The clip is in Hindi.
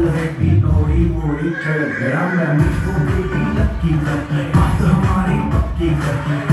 ऑलरेडी थोड़ी मोड़ी चढ़ गया मैं मुझको बेटी लकी करके बात हमारी पक्की करके